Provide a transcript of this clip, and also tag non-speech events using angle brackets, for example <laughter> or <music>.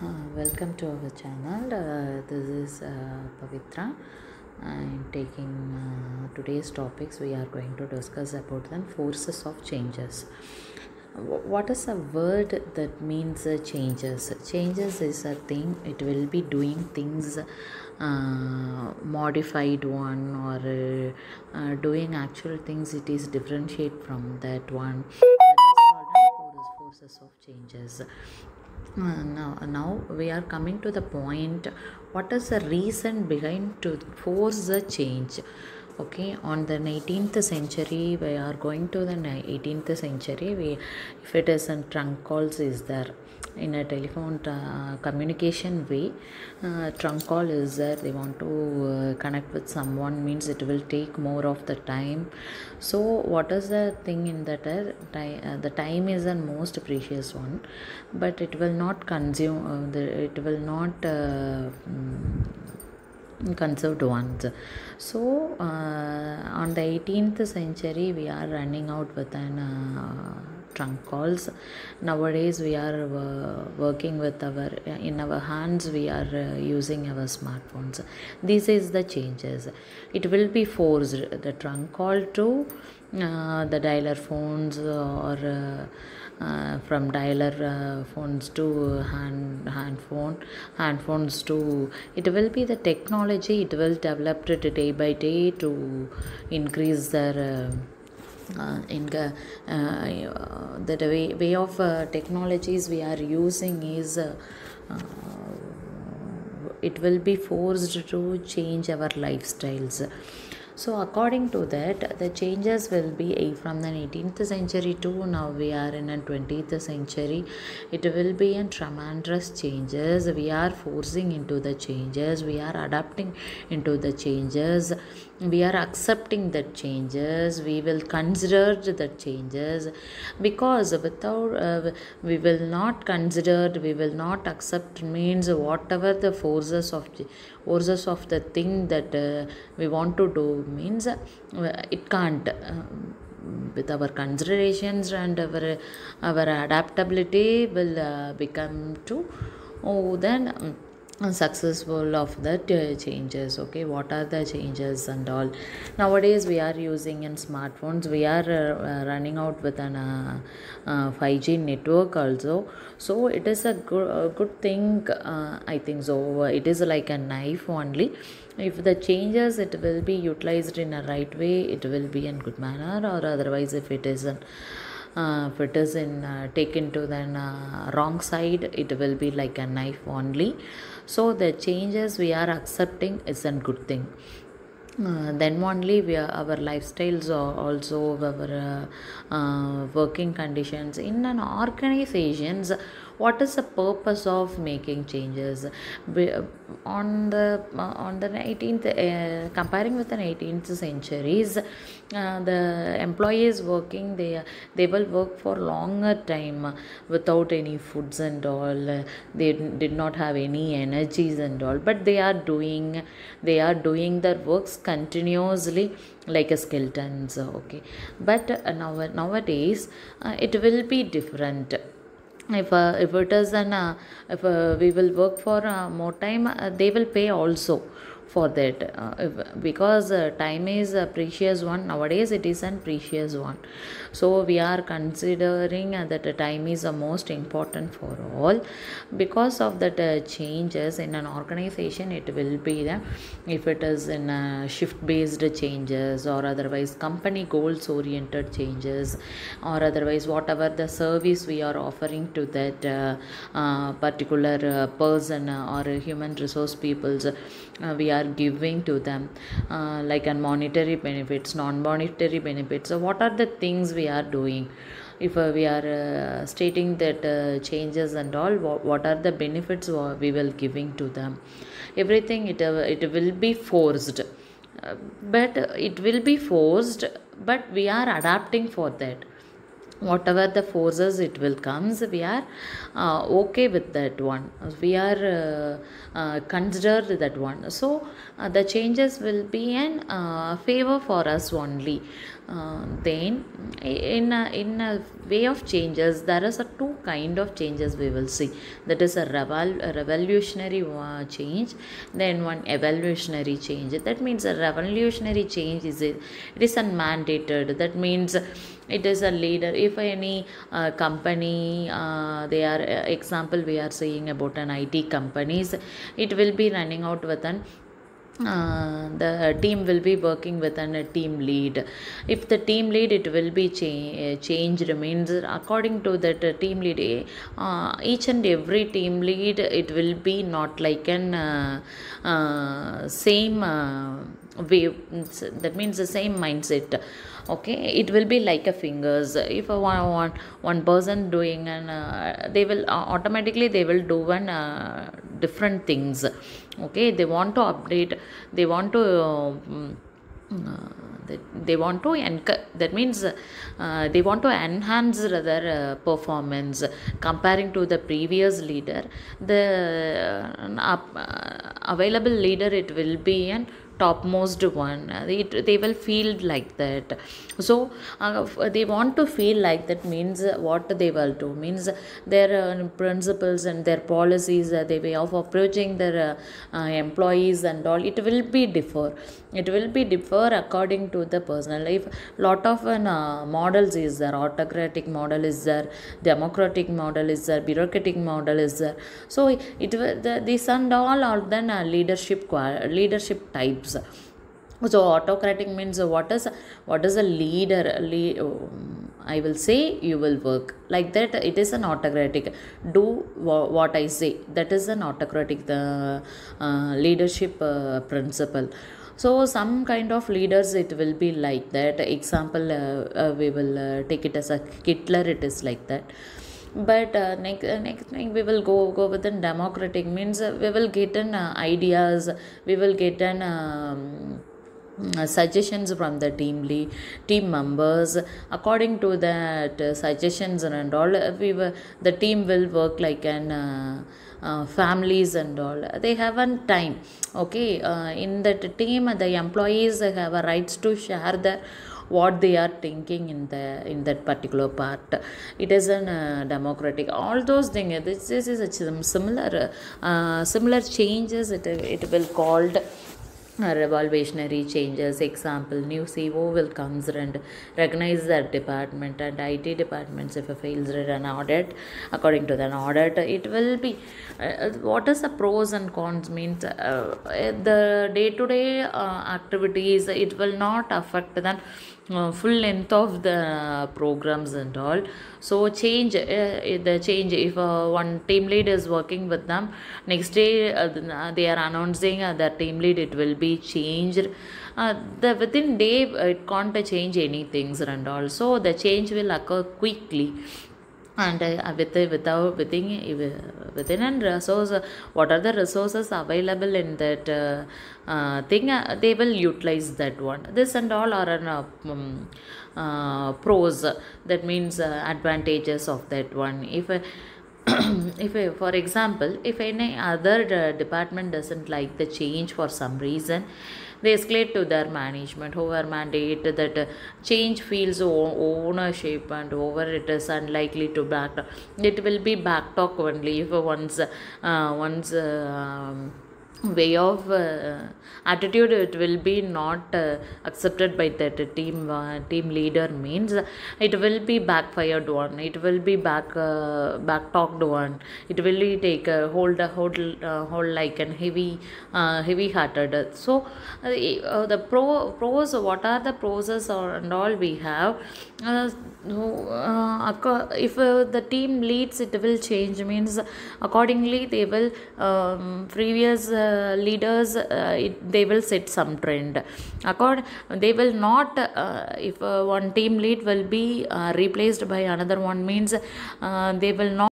to our channel. Uh, this is uh, Pavithra. I'm taking uh, today's topics. We are going to discuss about the forces of changes. What is a word that means uh, changes? Changes is a thing. It will be doing things, uh, modified one or uh, uh, doing actual things. It is differentiate from that one. That is called forces of changes. Uh, now, now we are coming to the point. What is the reason behind to force the change? Okay, on the 19th century, we are going to the 18th century. We, if it is a trunk calls, is there in a telephone uh, communication way? Uh, trunk call is there. They want to uh, connect with someone means it will take more of the time. So, what is the thing in that? Uh, the time is the most precious one, but it will not consume. It will not. Mm, conserved ones so uh, on the 18th century we are running out with an uh, trunk calls. Nowadays we are uh, working with our in our hands we are uh, using our smartphones. This is the changes. It will be forced the trunk call to uh, the dialer phones or uh, uh, from dialer uh, phones to hand hand phone hand phones to it will be the technology. It will develop it day by day to increase their uh, in the way, way of uh, technologies we are using is uh, it will be forced to change our lifestyles. So according to that the changes will be from the 18th century to now we are in a 20th century. It will be a tremendous changes. We are forcing into the changes. We are adapting into the changes we are accepting the changes. We will consider the changes. Because without uh, we will not consider we will not accept means whatever the forces of forces of the thing that uh, we want to do means uh, it can't um, with our considerations and our our adaptability will uh, become to oh then um, successful of that uh, changes okay? What are the changes and all? Nowadays we are using in smartphones. We are uh, uh, running out with an uh, uh, 5g network also. So it is a good, good thing uh, i think so. It is like a knife only. If the changes it will be utilized in a right way it will be in good manner or otherwise if it isn't uh, if it is in uh, taken to the uh, wrong side it will be like a knife only so the changes we are accepting is a good thing. Uh, then only we are, our lifestyles are also our uh, uh, working conditions. In an organizations what is the purpose of making changes? On the uh, on the 18th uh, comparing with the 18th centuries uh, the employees working they they will work for longer time without any foods and all. They did not have any energies and all but they are doing they are doing their works continuously like a skeletons okay. But uh, now nowadays uh, it will be different if uh, if it is an uh, if uh, we will work for uh, more time uh, they will pay also for that uh, if, because uh, time is a precious one nowadays it is a precious one. So we are considering uh, that time is the most important for all. Because of that changes in an organization it will be the if it is in shift based changes or otherwise company goals oriented changes or otherwise whatever the service we are offering to that uh, uh, particular uh, person or human resource peoples uh, we are giving to them uh, like a monetary benefits non-monetary benefits. So what are the things we are doing? If uh, we are uh, stating that uh, changes and all what, what are the benefits we will giving to them? Everything it uh, it will be forced. But it will be forced but we are adapting for that whatever the forces it will comes we are uh, okay with that one. We are uh, uh, considered that one. So uh, the changes will be in uh, favor for us only. Uh, then in a, in a way of changes there is a two kind of changes we will see. That is a, revol- a revolutionary change then one evolutionary change. That means a revolutionary change is it, it is unmandated. That means it is a leader. If any uh, company uh, they are uh, example we are saying about an it companies it will be running out with an uh, the team will be working with an, a team lead. If the team lead it will be cha- changed means according to that uh, team lead eh, uh, each and every team lead it will be not like an uh, uh, same uh, way that means the same mindset okay it will be like a fingers. If one, one, one person doing and uh, they will uh, automatically they will do one uh, different things. Okay they want to update they want to um, uh, they, they want to enc- that means uh, they want to enhance their uh, performance. Comparing to the previous leader the uh, uh, available leader it will be an topmost one. It, they will feel like that. So uh, they want to feel like that means what they will do. Means their uh, principles and their policies uh, their way of approaching their uh, uh, employees and all it will be differ. It will be differ according to the personal life. Lot of uh, models is there. Autocratic model is there. Democratic model is there. Bureaucratic model is there. So it the, these and all are then leadership leadership types so autocratic means what is what is a leader lead, i will say you will work. Like that it is an autocratic. Do what i say that is an autocratic the uh, leadership uh, principle. So some kind of leaders it will be like that. Example uh, uh, we will uh, take it as a hitler it is like that but uh, next, uh, next thing we will go go with the democratic means uh, we will get an uh, ideas. We will get an um, uh, suggestions from the team lead, team members. According to that suggestions and all we were, the team will work like an uh, families and all. They have a time okay? Uh, in that team the employees have a rights to share their what they are thinking in the in that particular part. It is an uh, democratic. All those things this, this is a similar uh, similar changes it, it will called revolutionary changes. Example new ceo will comes and recognize that department and it departments if it fails an audit according to the audit it will be uh, what is the pros and cons means uh, the day to day activities it will not affect the uh, full length of the programs and all. So change uh, the change if uh, one team lead is working with them next day uh, they are announcing uh, the team lead it will be changed. Uh, the within day it can't change anything and all. So the change will occur quickly and uh, with without within within and resource what are the resources available in that uh, uh, thing? Uh, they will utilize that one. This and all are an um, uh, pros. That means uh, advantages of that one. If <clears throat> if for example if any other department doesn't like the change for some reason they escalate to their management. Whoever mandate that uh, change feels ownership and over it is unlikely to back it will be back talk only if once uh, once um, way of uh, attitude it will be not uh, accepted by that team uh, team leader means it will be backfired one it will be back uh, back talked one. It will take a hold a hold uh, hold like an heavy uh, heavy hearted so the pro pros what are the pros or and all we have if the team leads it will change. Means accordingly they will um, previous leaders uh, it, they will set some trend. Accord they will not uh, if uh, one team lead will be replaced by another one. Means they will not